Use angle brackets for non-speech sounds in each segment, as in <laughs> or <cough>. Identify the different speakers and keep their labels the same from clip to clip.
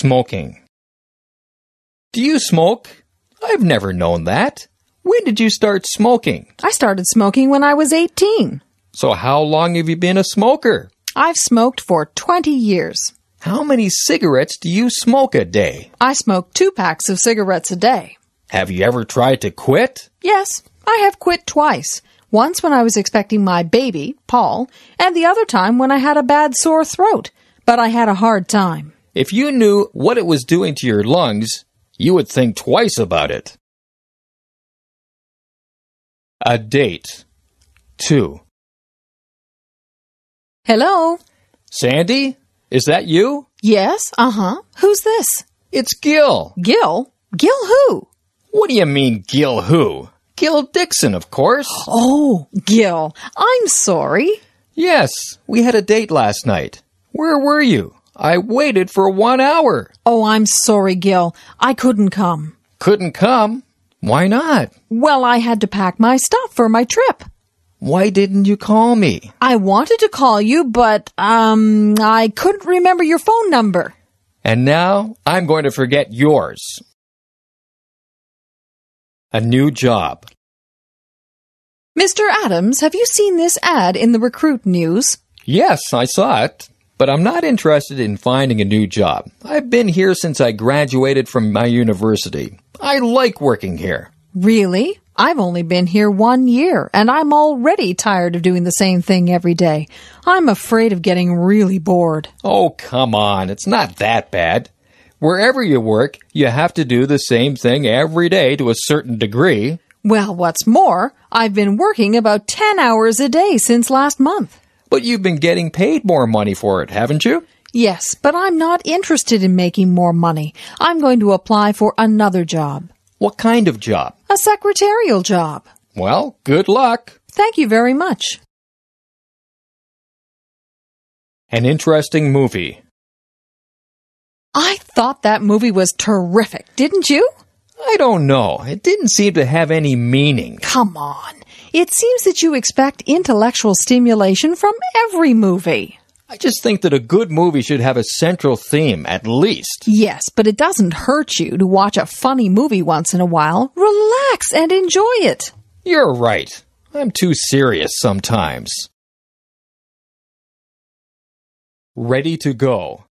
Speaker 1: Smoking. Do you smoke? I've never known that. When did you start smoking?
Speaker 2: I started smoking when I was 18.
Speaker 1: So how long have you been a smoker?
Speaker 2: I've smoked for 20 years.
Speaker 1: How many cigarettes do you smoke a day?
Speaker 2: I smoke two packs of cigarettes a day.
Speaker 1: Have you ever tried to quit?
Speaker 2: Yes, I have quit twice. Once when I was expecting my baby, Paul, and the other time when I had a bad sore throat. But I had a hard time.
Speaker 1: If you knew what it was doing to your lungs, you would think twice about it. A date. 2.
Speaker 2: Hello?
Speaker 1: Sandy? Is that you?
Speaker 2: Yes, uh huh. Who's this?
Speaker 1: It's Gil.
Speaker 2: Gil? Gil who?
Speaker 1: What do you mean, Gil who? Gil Dixon, of course.
Speaker 2: Oh, Gil. I'm sorry.
Speaker 1: Yes, we had a date last night. Where were you? I waited for one hour.
Speaker 2: Oh, I'm sorry, Gil. I couldn't come.
Speaker 1: Couldn't come. Why not?
Speaker 2: Well, I had to pack my stuff for my trip.
Speaker 1: Why didn't you call me?
Speaker 2: I wanted to call you, but, um, I couldn't remember your phone number.
Speaker 1: And now I'm going to forget yours. A new job.
Speaker 2: Mr. Adams, have you seen this ad in the recruit news?
Speaker 1: Yes, I saw it, but I'm not interested in finding a new job. I've been here since I graduated from my university. I like working here.
Speaker 2: Really? I've only been here one year, and I'm already tired of doing the same thing every day. I'm afraid of getting really bored.
Speaker 1: Oh, come on. It's not that bad. Wherever you work, you have to do the same thing every day to a certain degree.
Speaker 2: Well, what's more, I've been working about 10 hours a day since last month.
Speaker 1: But you've been getting paid more money for it, haven't you?
Speaker 2: Yes, but I'm not interested in making more money. I'm going to apply for another job.
Speaker 1: What kind of job?
Speaker 2: A secretarial job.
Speaker 1: Well, good luck.
Speaker 2: Thank you very much.
Speaker 1: An interesting movie.
Speaker 2: I thought that movie was terrific, didn't you?
Speaker 1: I don't know. It didn't seem to have any meaning.
Speaker 2: Come on. It seems that you expect intellectual stimulation from every movie.
Speaker 1: I just think that a good movie should have a central theme, at least.
Speaker 2: Yes, but it doesn't hurt you to watch a funny movie once in a while. Relax and enjoy it.
Speaker 1: You're right. I'm too serious sometimes. Ready to go.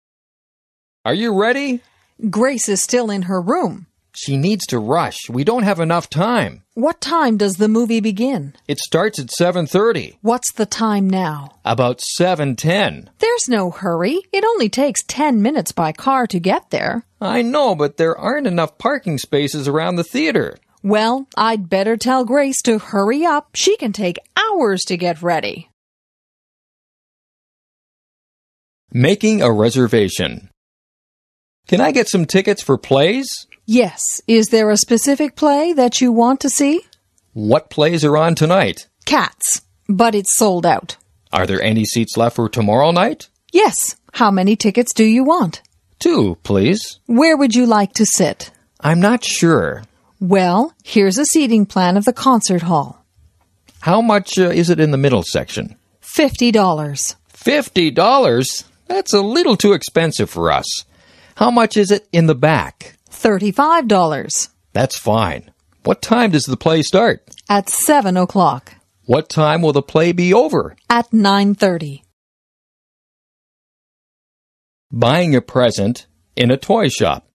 Speaker 1: Are you ready?
Speaker 2: Grace is still in her room.
Speaker 1: She needs to rush. We don't have enough time.
Speaker 2: What time does the movie begin?
Speaker 1: It starts at 7:30.
Speaker 2: What's the time now?
Speaker 1: About 7:10.
Speaker 2: There's no hurry. It only takes 10 minutes by car to get there.
Speaker 1: I know, but there aren't enough parking spaces around the theater.
Speaker 2: Well, I'd better tell Grace to hurry up. She can take hours to get ready.
Speaker 1: Making a reservation. Can I get some tickets for plays?
Speaker 2: Yes. Is there a specific play that you want to see?
Speaker 1: What plays are on tonight?
Speaker 2: Cats. But it's sold out.
Speaker 1: Are there any seats left for tomorrow night?
Speaker 2: Yes. How many tickets do you want?
Speaker 1: Two, please.
Speaker 2: Where would you like to sit?
Speaker 1: I'm not sure.
Speaker 2: Well, here's a seating plan of the concert hall.
Speaker 1: How much uh, is it in the middle section?
Speaker 2: $50.
Speaker 1: Fifty dollars? That's a little too expensive for us. How much is it in the back?
Speaker 2: $35.
Speaker 1: That's fine. What time does the play start?
Speaker 2: At 7 o'clock.
Speaker 1: What time will the play be over?
Speaker 2: At 9.30.
Speaker 1: Buying a present in a toy shop.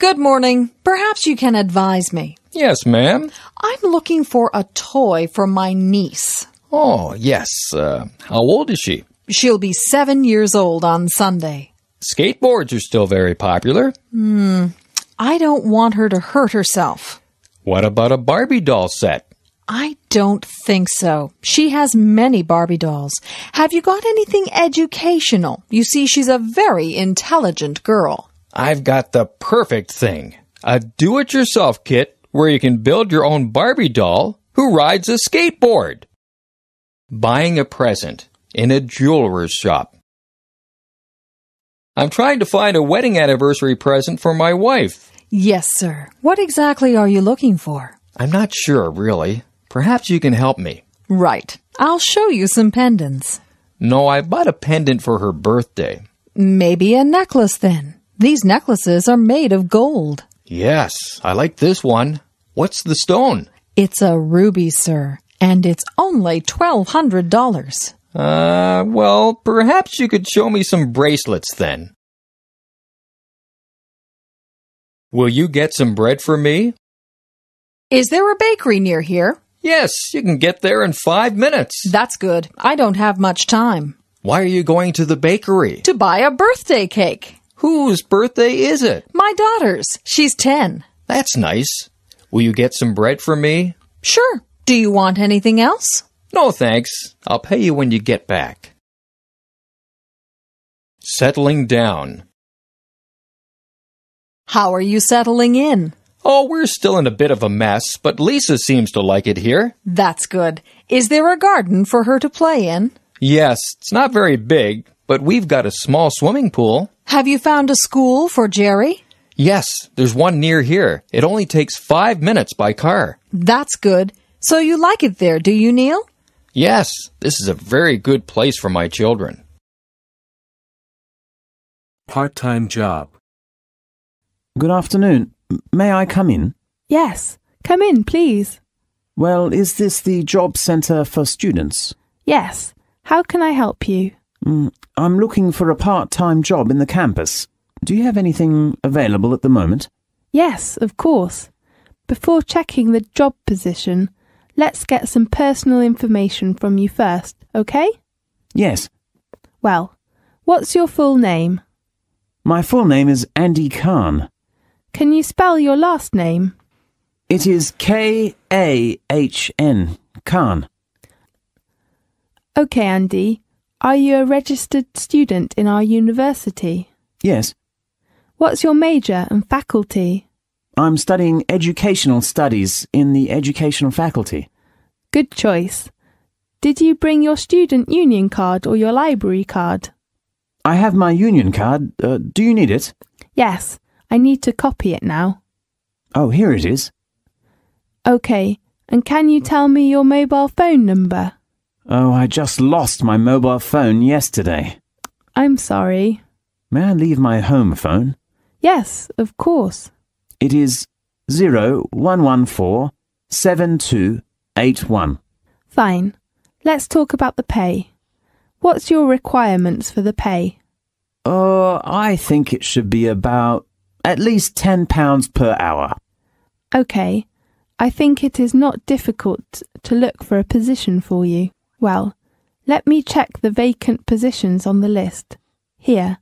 Speaker 2: Good morning. Perhaps you can advise me.
Speaker 1: Yes, ma'am.
Speaker 2: I'm looking for a toy for my niece.
Speaker 1: Oh, yes. Uh, how old is she?
Speaker 2: She'll be seven years old on Sunday.
Speaker 1: Skateboards are still very popular. Hmm.
Speaker 2: I don't want her to hurt herself.
Speaker 1: What about a Barbie doll set?
Speaker 2: I don't think so. She has many Barbie dolls. Have you got anything educational? You see, she's a very intelligent girl.
Speaker 1: I've got the perfect thing. A do-it-yourself kit where you can build your own Barbie doll who rides a skateboard. Buying a present in a jeweler's shop. I'm trying to find a wedding anniversary present for my wife.
Speaker 2: Yes, sir. What exactly are you looking for?
Speaker 1: I'm not sure, really. Perhaps you can help me.
Speaker 2: Right. I'll show you some pendants.
Speaker 1: No, I bought a pendant for her birthday.
Speaker 2: Maybe a necklace then. These necklaces are made of gold.
Speaker 1: Yes, I like this one. What's the stone?
Speaker 2: It's a ruby, sir, and it's only $1,200.
Speaker 1: Uh, well, perhaps you could show me some bracelets then. Will you get some bread for me?
Speaker 2: Is there a bakery near here?
Speaker 1: Yes, you can get there in five minutes.
Speaker 2: That's good. I don't have much time.
Speaker 1: Why are you going to the bakery?
Speaker 2: To buy a birthday cake.
Speaker 1: Whose birthday is it?
Speaker 2: My daughter's. She's 10.
Speaker 1: That's nice. Will you get some bread for me?
Speaker 2: Sure. Do you want anything else?
Speaker 1: No, thanks. I'll pay you when you get back. Settling down.
Speaker 2: How are you settling in?
Speaker 1: Oh, we're still in a bit of a mess, but Lisa seems to like it here.
Speaker 2: That's good. Is there a garden for her to play in?
Speaker 1: Yes, it's not very big, but we've got a small swimming pool.
Speaker 2: Have you found a school for Jerry?
Speaker 1: Yes, there's one near here. It only takes five minutes by car.
Speaker 2: That's good. So you like it there, do you, Neil?
Speaker 1: Yes, this is a very good place for my children.
Speaker 3: Part time job.
Speaker 4: Good afternoon. May I come in?
Speaker 5: Yes, come in, please.
Speaker 4: Well, is this the job centre for students?
Speaker 5: Yes, how can I help you?
Speaker 4: Mm, I'm looking for a part time job in the campus. Do you have anything available at the moment?
Speaker 5: Yes, of course. Before checking the job position, let's get some personal information from you first, okay?
Speaker 4: Yes.
Speaker 5: Well, what's your full name?
Speaker 4: My full name is Andy Khan.
Speaker 5: Can you spell your last name?
Speaker 4: It is K A H N. Khan.
Speaker 5: Okay, Andy. Are you a registered student in our university?
Speaker 4: Yes.
Speaker 5: What's your major and faculty?
Speaker 4: I'm studying educational studies in the educational faculty.
Speaker 5: Good choice. Did you bring your student union card or your library card?
Speaker 4: I have my union card. Uh, do you need it?
Speaker 5: Yes, I need to copy it now.
Speaker 4: Oh, here it is.
Speaker 5: Okay, and can you tell me your mobile phone number?
Speaker 4: Oh, I just lost my mobile phone yesterday.
Speaker 5: I'm sorry.
Speaker 4: May I leave my home phone?
Speaker 5: Yes, of course.
Speaker 4: It is zero one one four seven two eight one.
Speaker 5: Fine. Let's talk about the pay. What's your requirements for the pay?
Speaker 4: Oh, I think it should be about at least ten pounds per hour.
Speaker 5: Okay, I think it is not difficult to look for a position for you. Well, let me check the vacant positions on the list. Here,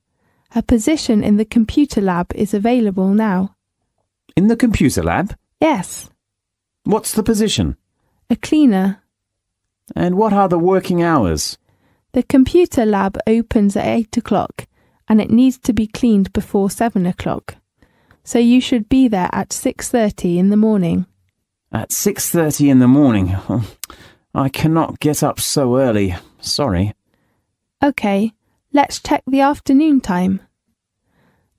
Speaker 5: a position in the computer lab is available now.
Speaker 4: In the computer lab?
Speaker 5: Yes,
Speaker 4: What's the position?
Speaker 5: a cleaner.
Speaker 4: And what are the working hours?
Speaker 5: The computer lab opens at 8 o'clock and it needs to be cleaned before 7 o'clock. So you should be there at 6.30 in the morning.
Speaker 4: At 6:30 in the morning. <laughs> I cannot get up so early. Sorry.
Speaker 5: Okay, let's check the afternoon time.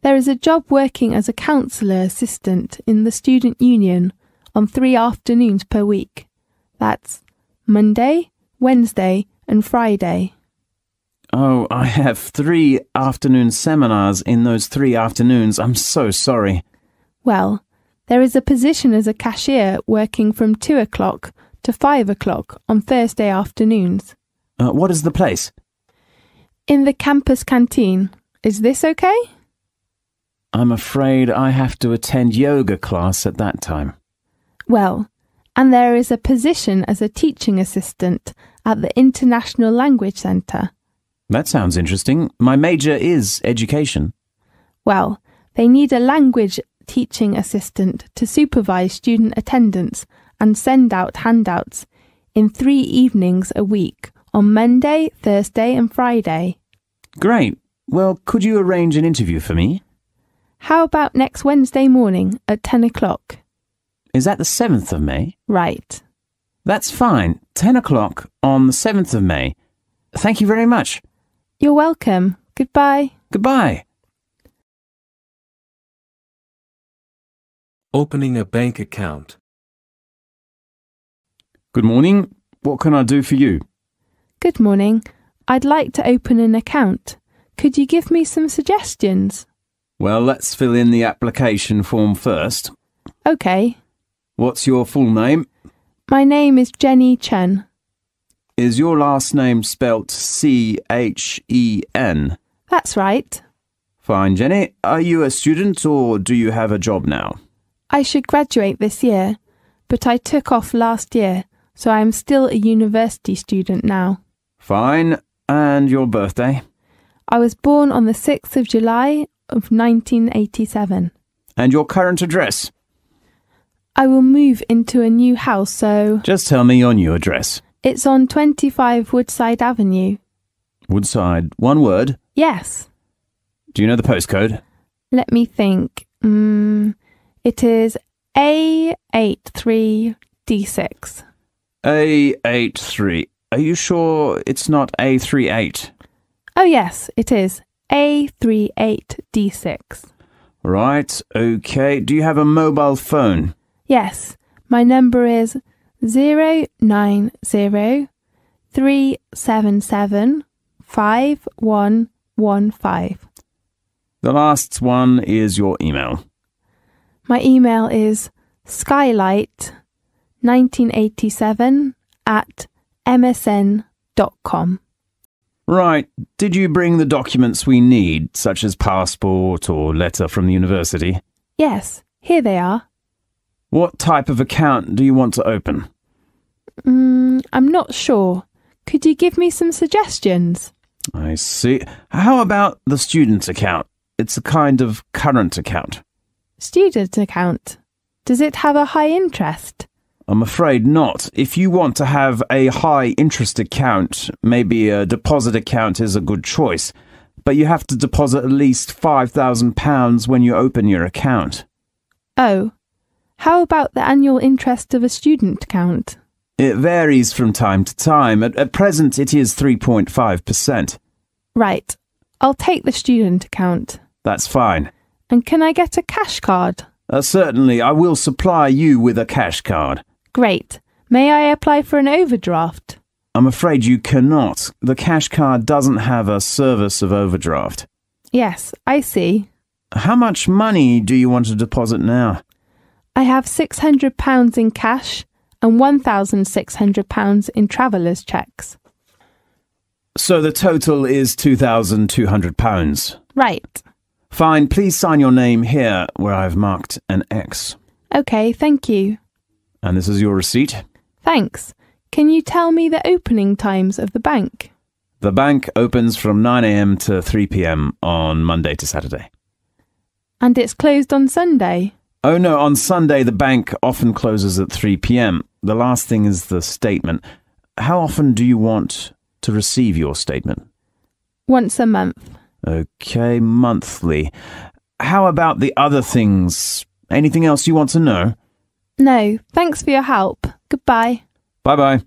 Speaker 5: There is a job working as a counsellor assistant in the student union on three afternoons per week. That's Monday, Wednesday, and Friday.
Speaker 4: Oh, I have 3 afternoon seminars in those 3 afternoons. I'm so sorry.
Speaker 5: Well, there is a position as a cashier working from 2 o'clock to 5 o'clock on Thursday afternoons.
Speaker 4: Uh, what is the place?
Speaker 5: In the campus canteen. Is this okay?
Speaker 4: I'm afraid I have to attend yoga class at that time.
Speaker 5: Well, and there is a position as a teaching assistant at the International Language Centre.
Speaker 4: That sounds interesting. My major is education.
Speaker 5: Well, they need a language teaching assistant to supervise student attendance and send out handouts in three evenings a week on Monday, Thursday, and Friday.
Speaker 4: Great. Well, could you arrange an interview for me?
Speaker 5: How about next Wednesday morning at 10 o'clock?
Speaker 4: Is that the 7th of May?
Speaker 5: Right.
Speaker 4: That's fine. 10 o'clock on the 7th of May. Thank you very much.
Speaker 5: You're welcome. Goodbye.
Speaker 4: Goodbye.
Speaker 3: Opening a bank account.
Speaker 4: Good morning. What can I do for you?
Speaker 5: Good morning. I'd like to open an account. Could you give me some suggestions?
Speaker 4: Well, let's fill in the application form first.
Speaker 5: Okay.
Speaker 4: What's your full name?
Speaker 5: My name is Jenny Chen.
Speaker 4: Is your last name spelt C H E N?
Speaker 5: That's right.
Speaker 4: Fine, Jenny. Are you a student or do you have a job now?
Speaker 5: I should graduate this year, but I took off last year, so I am still a university student now.
Speaker 4: Fine. And your birthday?
Speaker 5: I was born on the 6th of July of 1987.
Speaker 4: And your current address?
Speaker 5: I will move into a new house, so
Speaker 4: Just tell me your new address.
Speaker 5: it's on 25 Woodside Avenue.
Speaker 4: Woodside. One word.
Speaker 5: Yes.
Speaker 4: Do you know the postcode?
Speaker 5: Let me think. Mm, it is A83D6.
Speaker 4: A83. Are you sure it's not A38?
Speaker 5: Oh, yes, it is A38D6.
Speaker 4: Right, okay. Do you have a mobile phone?
Speaker 5: Yes, my number is 090 377 5115.
Speaker 4: The last one is your email.
Speaker 5: My email is skylight1987 at msn.com.
Speaker 4: Right. Did you bring the documents we need, such as passport or letter from the university?
Speaker 5: Yes, here they are.
Speaker 4: What type of account do you want to open?
Speaker 5: Mm, I'm not sure. Could you give me some suggestions?
Speaker 4: I see. How about the student account? It's a kind of current account.
Speaker 5: Student account. Does it have a high interest?
Speaker 4: I'm afraid not. If you want to have a high interest account, maybe a deposit account is a good choice. But you have to deposit at least £5,000 when you open your account.
Speaker 5: Oh, how about the annual interest of a student account?
Speaker 4: It varies from time to time. At, at present, it is 3.5%.
Speaker 5: Right, I'll take the student account.
Speaker 4: That's fine.
Speaker 5: And can I get a cash card?
Speaker 4: Uh, certainly, I will supply you with a cash card.
Speaker 5: Great. May I apply for an overdraft?
Speaker 4: I'm afraid you cannot. The cash card doesn't have a service of overdraft.
Speaker 5: Yes, I see.
Speaker 4: How much money do you want to deposit now?
Speaker 5: I have £600 in cash and £1,600 in traveller's cheques.
Speaker 4: So the total is £2,200.
Speaker 5: Right.
Speaker 4: Fine, please sign your name here where I've marked an X.
Speaker 5: OK, thank you.
Speaker 4: And this is your receipt.
Speaker 5: Thanks. Can you tell me the opening times of the bank?
Speaker 4: The bank opens from 9am to 3pm on Monday to Saturday.
Speaker 5: And it's closed on Sunday?
Speaker 4: Oh no, on Sunday the bank often closes at 3pm. The last thing is the statement. How often do you want to receive your statement?
Speaker 5: Once a month.
Speaker 4: Okay, monthly. How about the other things? Anything else you want to know?
Speaker 5: No, thanks for your help. Goodbye.
Speaker 4: Bye bye.